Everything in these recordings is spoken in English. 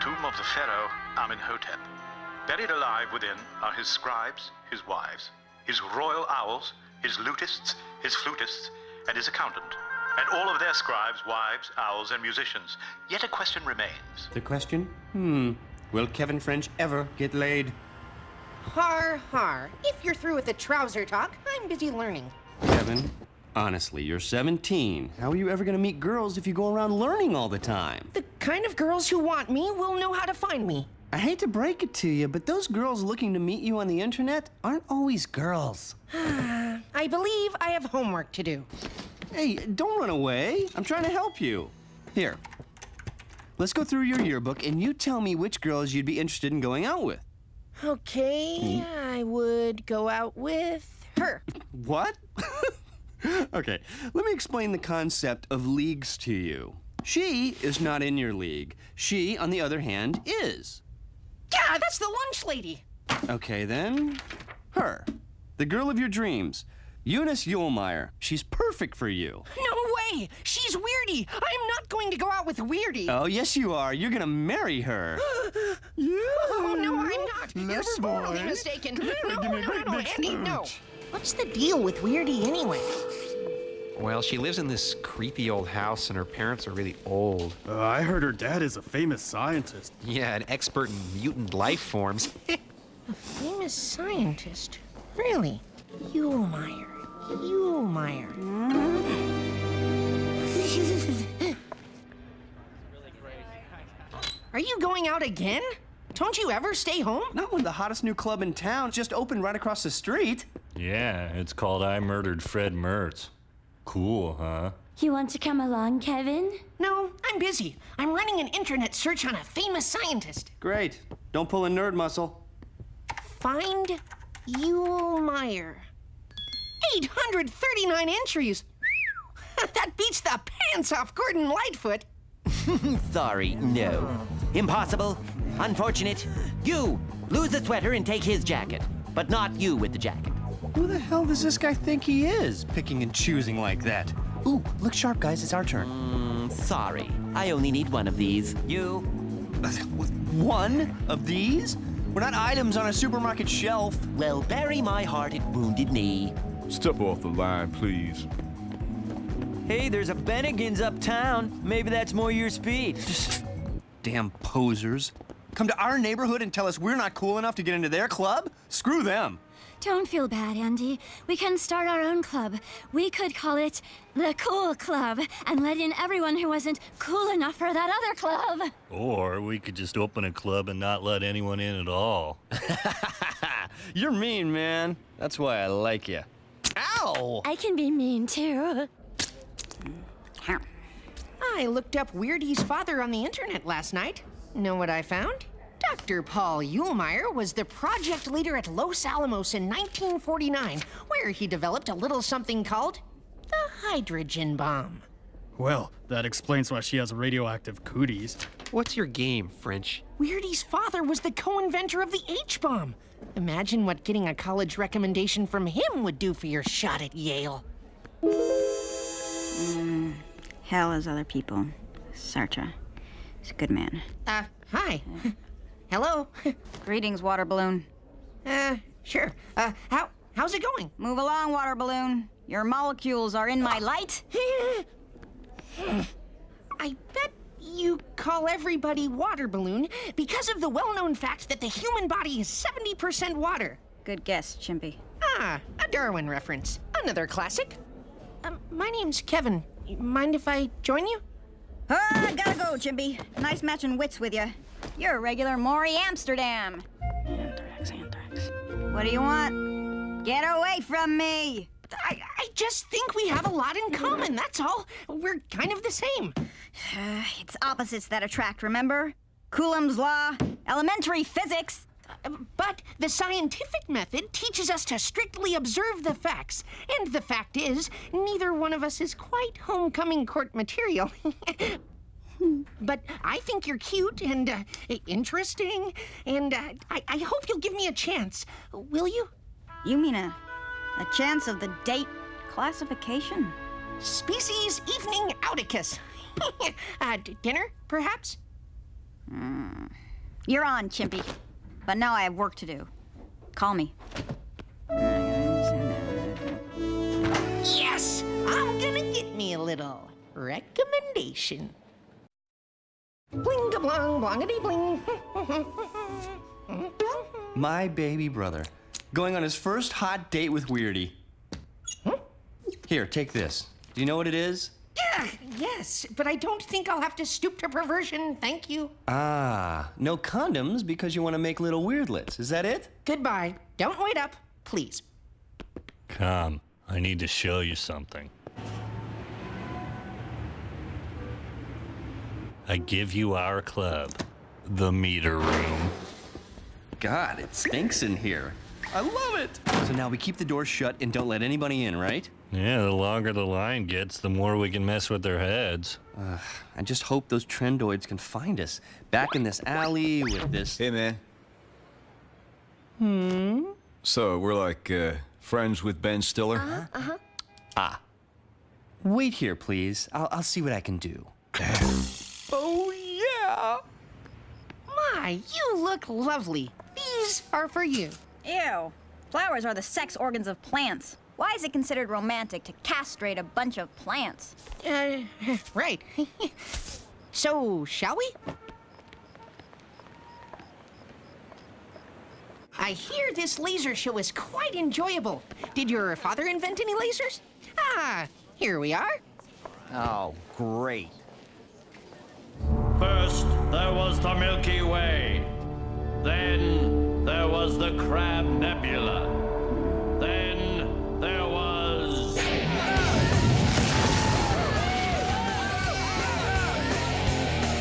Tomb of the pharaoh Amenhotep. Buried alive within are his scribes, his wives, his royal owls, his lutists, his flutists, and his accountant. And all of their scribes, wives, owls, and musicians. Yet a question remains. The question? Hmm. Will Kevin French ever get laid? Har har. If you're through with the trouser talk, I'm busy learning. Kevin, honestly, you're 17. How are you ever gonna meet girls if you go around learning all the time? The kind of girls who want me will know how to find me. I hate to break it to you, but those girls looking to meet you on the internet aren't always girls. I believe I have homework to do. Hey, don't run away. I'm trying to help you. Here. Let's go through your yearbook and you tell me which girls you'd be interested in going out with. Okay, hmm. I would go out with her. What? okay, let me explain the concept of leagues to you. She is not in your league. She, on the other hand, is. Yeah, that's the lunch lady. Okay, then. Her. The girl of your dreams. Eunice Eulmeyer. She's perfect for you. No way! She's Weirdie! I am not going to go out with Weirdie! Oh, yes, you are. You're gonna marry her. Oh, no, I'm not! You're sorely boy. mistaken! No, Give no, me a no, great no, big Andy, no! Smooch. What's the deal with Weirdie anyway? Well, she lives in this creepy old house, and her parents are really old. Uh, I heard her dad is a famous scientist. Yeah, an expert in mutant life forms. A famous scientist? Really? Eulmeyer. Eulmeyer. Are you going out again? Don't you ever stay home? Not when the hottest new club in town just opened right across the street. Yeah, it's called I Murdered Fred Mertz. Cool, huh? You want to come along, Kevin? No, I'm busy. I'm running an internet search on a famous scientist. Great. Don't pull a nerd muscle. Find Eulmeyer. 839 entries. that beats the pants off Gordon Lightfoot. Sorry, no. Impossible. Unfortunate. You! Lose the sweater and take his jacket. But not you with the jacket. Who the hell does this guy think he is, picking and choosing like that? Ooh, look sharp, guys. It's our turn. Mm, sorry. I only need one of these. You. One of these? We're not items on a supermarket shelf. Well, bury my heart at Wounded Knee. Step off the line, please. Hey, there's a Bennigan's uptown. Maybe that's more your speed. Damn posers. Come to our neighborhood and tell us we're not cool enough to get into their club? Screw them. Don't feel bad, Andy. We can start our own club. We could call it the Cool Club and let in everyone who wasn't cool enough for that other club. Or we could just open a club and not let anyone in at all. You're mean, man. That's why I like you. Ow! I can be mean too. I looked up Weirdie's father on the internet last night. Know what I found? Dr. Paul Eulmeyer was the project leader at Los Alamos in 1949, where he developed a little something called the hydrogen bomb. Well, that explains why she has radioactive cooties. What's your game, French? Weirdie's father was the co inventor of the H bomb. Imagine what getting a college recommendation from him would do for your shot at Yale. Mm, hell is other people. Sartre. He's a good man. Uh, hi. Hello. Greetings, water balloon. Uh, sure. Uh, how how's it going? Move along, water balloon. Your molecules are in my light. I bet you call everybody water balloon because of the well-known fact that the human body is 70% water. Good guess, Chimpy. Ah, a Darwin reference. Another classic. Um, my name's Kevin. Mind if I join you? Ah, gotta go, Chimpy. Nice matching wits with you. You're a regular Morey Amsterdam. Anthrax, anthrax. What do you want? Get away from me! I, I just think we have a lot in common, that's all. We're kind of the same. it's opposites that attract, remember? Coulomb's law, elementary physics. Uh, but the scientific method teaches us to strictly observe the facts. And the fact is, neither one of us is quite homecoming court material. but I think you're cute and uh, interesting, and uh, I, I hope you'll give me a chance. Will you? You mean a, a chance of the date classification? Species Evening Outicus. uh, dinner, perhaps? Hmm. You're on, Chimpy. But now I have work to do. Call me. Yes! I'm gonna get me a little recommendation. Bling a blong, blongity bling. My baby brother. Going on his first hot date with Weirdie. Here, take this. Do you know what it is? Yeah, yes, but I don't think I'll have to stoop to perversion, thank you. Ah, no condoms because you want to make little weirdlets. Is that it? Goodbye. Don't wait up, please. Come, I need to show you something. I give you our club, the meter room. God, it stinks in here. I love it. So now we keep the door shut and don't let anybody in, right? Yeah, the longer the line gets, the more we can mess with their heads. Uh, I just hope those trendoids can find us. Back in this alley with this. Hey, man. Hmm? So, we're like, uh, friends with Ben Stiller? Uh-huh, uh-huh. Ah. Wait here, please. I'll, I'll see what I can do. Oh, yeah. My, you look lovely. These are for you. Ew. Flowers are the sex organs of plants. Why is it considered romantic to castrate a bunch of plants? Uh, right. so, shall we? I hear this laser show is quite enjoyable. Did your father invent any lasers? Ah, here we are. Oh, great. First, there was the Milky Way. Then, there was the Crab Nebula. Then, there was.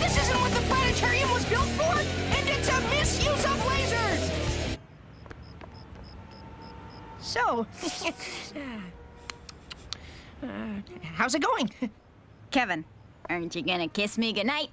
This isn't what the planetarium was built for, and it's a misuse of lasers! So, uh, how's it going? Kevin, aren't you gonna kiss me goodnight?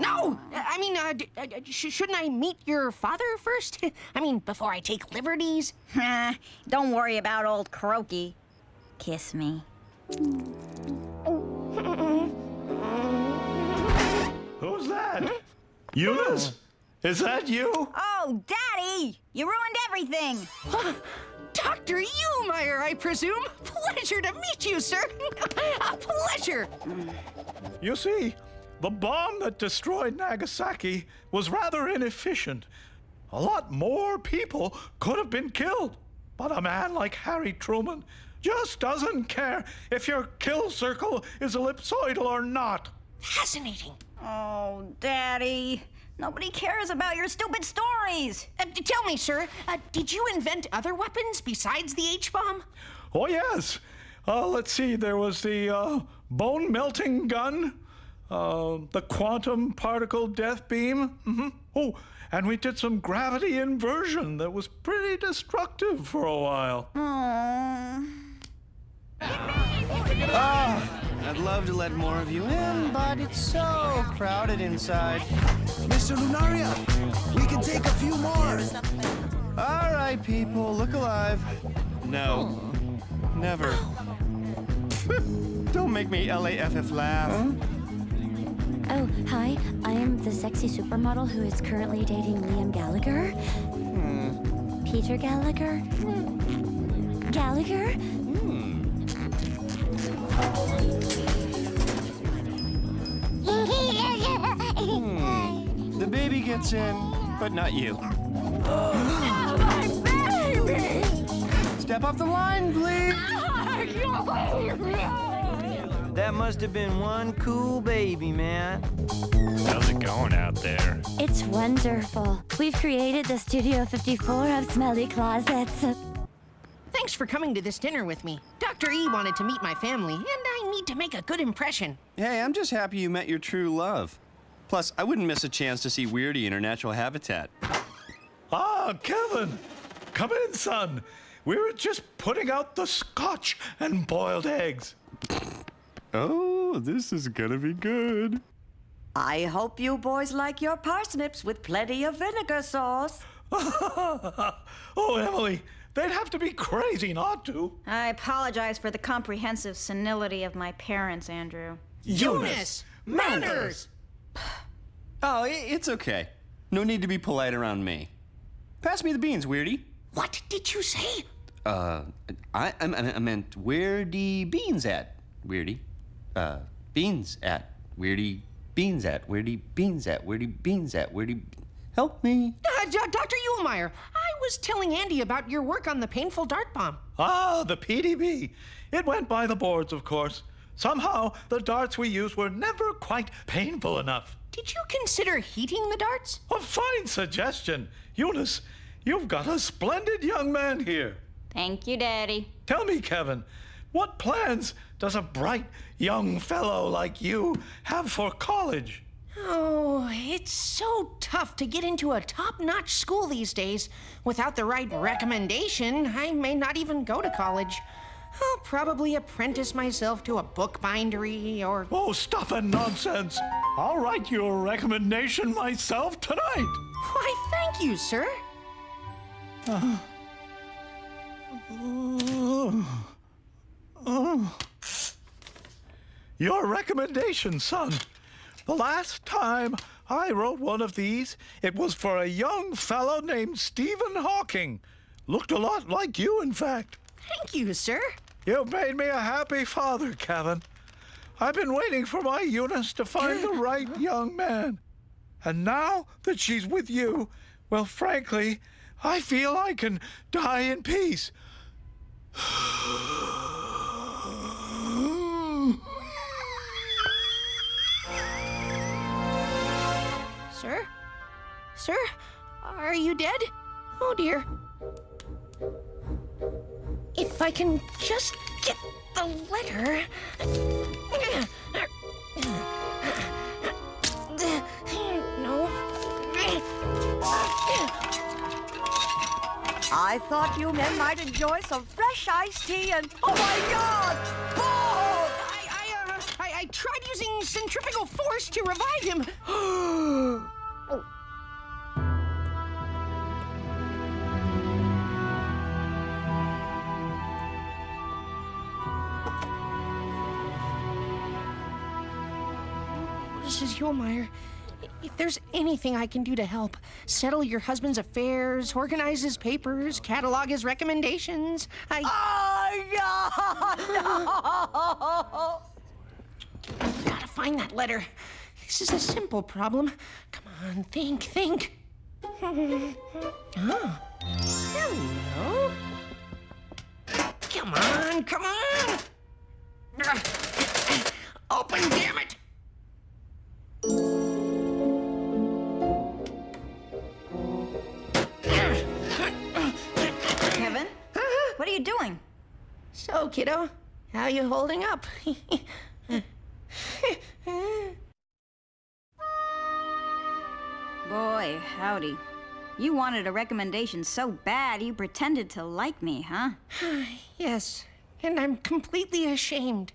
No! I mean, uh, d- uh, sh- shouldn't I meet your father first? I mean, before I take liberties? Don't worry about old Croaky. Kiss me. Who's that? Eunice? Is that you? Oh, Daddy! You ruined everything! Dr. Eulmeyer, I presume? Pleasure to meet you, sir! A pleasure! You see, the bomb that destroyed Nagasaki was rather inefficient. A lot more people could have been killed. But a man like Harry Truman just doesn't care if your kill circle is ellipsoidal or not. Fascinating. Oh, Daddy. Nobody cares about your stupid stories. Uh, tell me, sir, uh, did you invent other weapons besides the H bomb? Oh, yes. Uh, let's see, there was the uh, bone melting gun, uh, the quantum particle death beam. hmm Oh, and we did some gravity inversion that was pretty destructive for a while. Ah, I'd love to let more of you in, but it's so crowded inside. Mr. Lunaria, we can take a few more. All right, people, look alive. No, never. Don't make me LAFF laugh. Oh, hi. I'm the sexy supermodel who is currently dating Liam Gallagher. Peter Gallagher? Gallagher? Hmm. The baby gets in, but not you. Oh, Step off the line, please. That must have been one cool baby, man. How's it going out there? It's wonderful. We've created the Studio 54 of smelly closets. Thanks for coming to this dinner with me. Dr. E wanted to meet my family, and I need to make a good impression. Hey, I'm just happy you met your true love. Plus, I wouldn't miss a chance to see Weirdie in her natural habitat. Ah, Kevin! Come in, son. We were just putting out the scotch and boiled eggs. Oh, this is gonna be good. I hope you boys like your parsnips with plenty of vinegar sauce. oh, Emily, they'd have to be crazy not to. I apologize for the comprehensive senility of my parents, Andrew. Eunice! Manners! Oh, it's okay. No need to be polite around me. Pass me the beans, Weirdie. What did you say? Uh, I, I, I meant where the beans at, Weirdie? Uh, beans at, Weirdie, beans at, where the beans at, where the beans at, where the... Help me. Uh, Dr. Eulmeyer, I was telling Andy about your work on the painful dart bomb. Ah, the PDB. It went by the boards, of course. Somehow, the darts we used were never quite painful enough. Did you consider heating the darts? A fine suggestion. Eunice, you've got a splendid young man here. Thank you, Daddy. Tell me, Kevin, what plans does a bright young fellow like you have for college? Oh, it's so tough to get into a top notch school these days. Without the right recommendation, I may not even go to college. I'll probably apprentice myself to a bookbindery or. Oh, stuff and nonsense. I'll write you a recommendation myself tonight. Why, thank you, sir. Uh, uh, uh, Your recommendation, son. The last time I wrote one of these, it was for a young fellow named Stephen Hawking. Looked a lot like you, in fact. Thank you, sir. You've made me a happy father, Kevin. I've been waiting for my Eunice to find the right young man. And now that she's with you, well, frankly, I feel I can die in peace. Sir? Are you dead? Oh dear. If I can just get the letter. No. I thought you men might enjoy some fresh iced tea and. Oh my god! Paul! I, I, uh, I, I tried using centrifugal force to revive him. Mrs. Eulmeyer, if there's anything I can do to help, settle your husband's affairs, organize his papers, catalog his recommendations, I. Oh, no! Gotta find that letter. This is a simple problem. Come on, think, think. Oh. Hello. Come on, come on. Ah. Open, damn it. Kevin? What are you doing? So, kiddo, how you holding up? Boy, howdy. You wanted a recommendation so bad you pretended to like me, huh? yes, and I'm completely ashamed.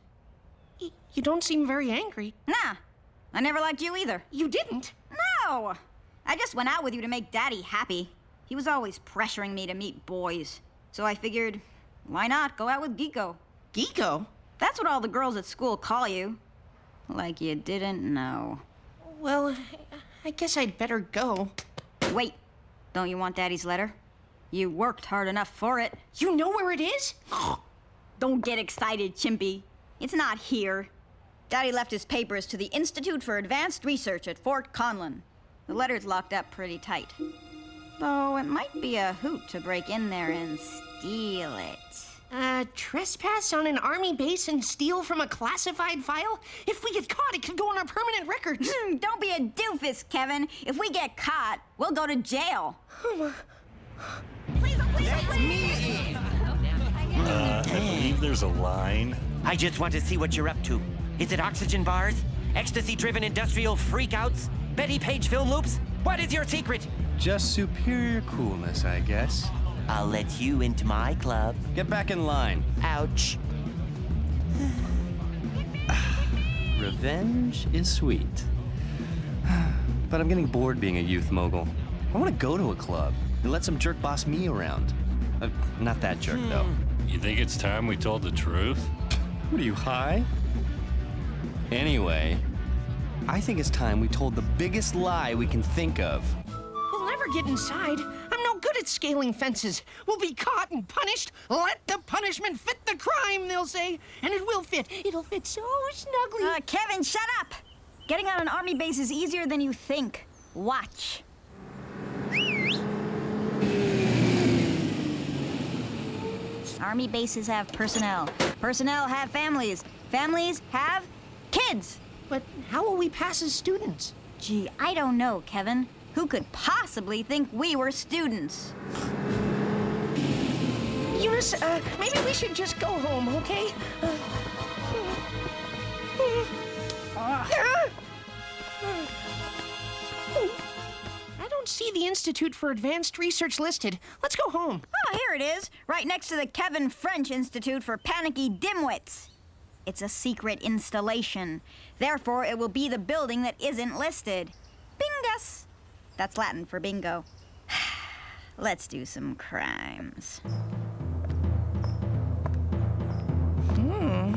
Y- You don't seem very angry. Nah, I never liked you either. You didn't? No! I just went out with you to make Daddy happy. He was always pressuring me to meet boys. So I figured, why not go out with Geeko? Geeko? That's what all the girls at school call you. Like you didn't know. Well, I guess I'd better go. Wait, don't you want Daddy's letter? You worked hard enough for it. You know where it is? Don't get excited, Chimpy. It's not here. Daddy left his papers to the Institute for Advanced Research at Fort Conlon. The letter's locked up pretty tight. Though it might be a hoot to break in there and steal it. Uh, trespass on an army base and steal from a classified file? If we get caught, it could go on our permanent records. Hmm, Don't be a doofus, Kevin. If we get caught, we'll go to jail. Uh, I believe there's a line. I just want to see what you're up to. Is it oxygen bars? Ecstasy driven industrial freakouts? Bettie Page film loops? What is your secret? Just superior coolness, I guess. I'll let you into my club. Get back in line. Ouch. Revenge is sweet. But I'm getting bored being a youth mogul. I want to go to a club and let some jerk boss me around. Uh, not that jerk, though. You think it's time we told the truth? What are you, high? Anyway, I think it's time we told the biggest lie we can think of. We'll never get inside. I'm no good at scaling fences. We'll be caught and punished. Let the punishment fit the crime, they'll say. And it will fit. It'll fit so snugly. Uh, Kevin, shut up! Getting on an army base is easier than you think. Watch. Army bases have personnel. Personnel have families. Families have kids. But how will we pass as students? Gee, I don't know, Kevin. Who could possibly think we were students? Eunice, uh, maybe we should just go home, okay? Uh, I don't see the Institute for Advanced Research listed. Let's go home. Oh, here it is, right next to the Kevin French Institute for Panicky Dimwits. It's a secret installation. Therefore, it will be the building that isn't listed. Bingus! That's Latin for bingo. Let's do some crimes. Hmm.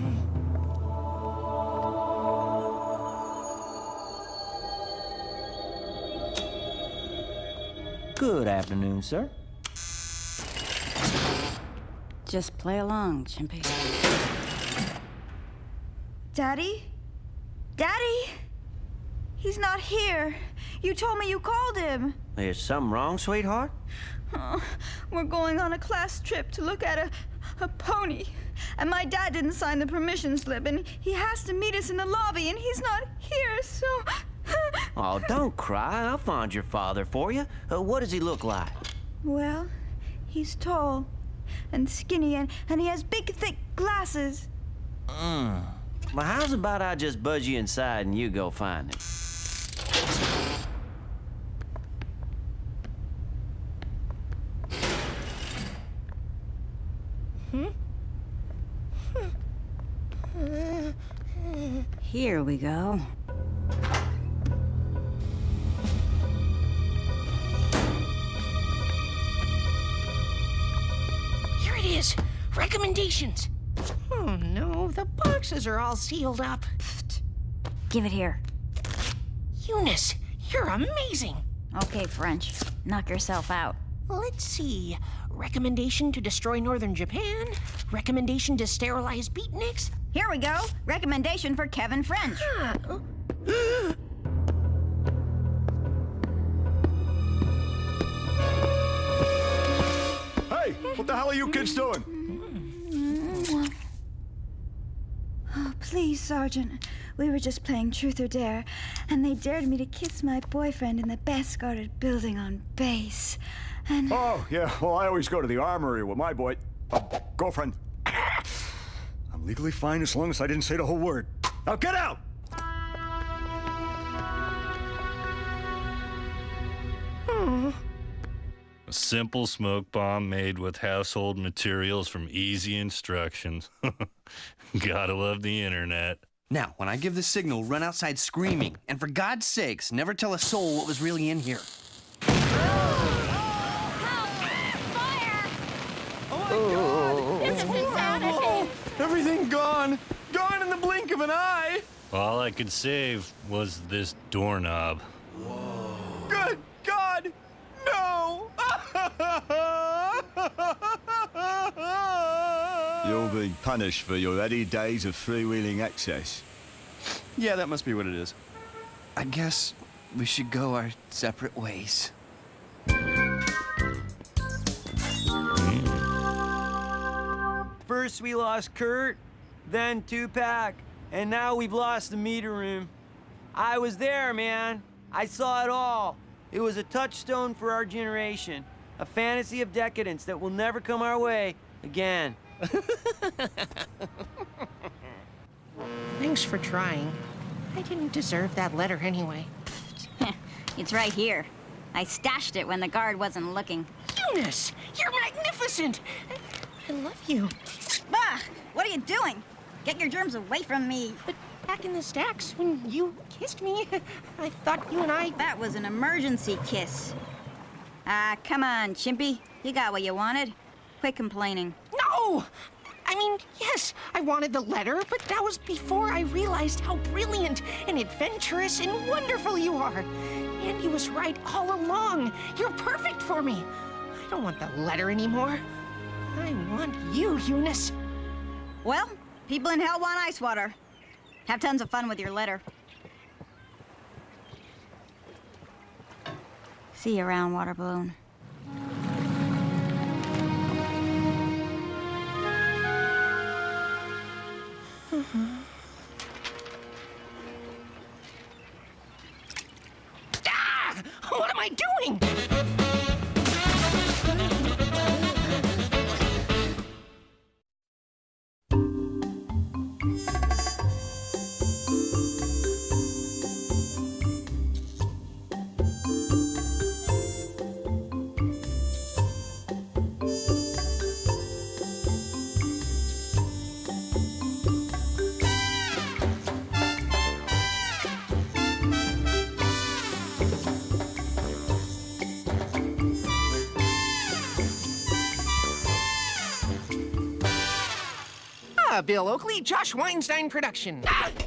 Good afternoon, sir. Just play along, Chimpy. Daddy? Daddy? He's not here. You told me you called him. There's something wrong, sweetheart? Oh, we're going on a class trip to look at a, a pony. And my dad didn't sign the permission slip, and he has to meet us in the lobby, and he's not here, so. Oh, don't cry. I'll find your father for you. Uh, what does he look like? well, he's tall and skinny, and, and he has big, thick glasses. Mm. Well, how's about I just buzz you inside and you go find him? Here we go. Here it is. Recommendations. No, the boxes are all sealed up. Give it here. Eunice, you're amazing. Okay, French. Knock yourself out. Let's see. Recommendation to destroy northern Japan. Recommendation to sterilize beatniks. Here we go. Recommendation for Kevin French. Hey, what the hell are you kids doing? Oh, please, Sergeant. We were just playing Truth or Dare, and they dared me to kiss my boyfriend in the best guarded building on base. And. Oh, yeah, well, I always go to the armory with my boy. Uh, girlfriend. I'm legally fine as long as I didn't say the whole word. Now get out! Simple smoke bomb made with household materials from easy instructions. Gotta love the internet. Now, when I give the signal, run outside screaming. And for God's sakes, never tell a soul what was really in here. oh, oh my This is insanity. Everything gone. Gone in the blink of an eye. All I could save was this doorknob. Good God! No! You'll be punished for your early days of freewheeling excess. yeah, that must be what it is. I guess we should go our separate ways. First we lost Kurt, then Tupac, and now we've lost the meter room. I was there, man. I saw it all. It was a touchstone for our generation. A fantasy of decadence that will never come our way again. Thanks for trying. I didn't deserve that letter anyway. it's right here. I stashed it when the guard wasn't looking. Eunice, you're magnificent. I love you. Bah! What are you doing? Get your germs away from me. But back in the stacks, when you kissed me, I thought you and I... That was an emergency kiss. Ah, come on, Chimpy. You got what you wanted. Quit complaining. No! I mean, yes, I wanted the letter, but that was before I realized how brilliant and adventurous and wonderful you are. Andy was right all along. You're perfect for me. I don't want the letter anymore. I want you, Eunice. Well, people in hell want ice water. Have tons of fun with your letter. See you around, water balloon. ah! Bill Oakley, Josh Weinstein production. Ah!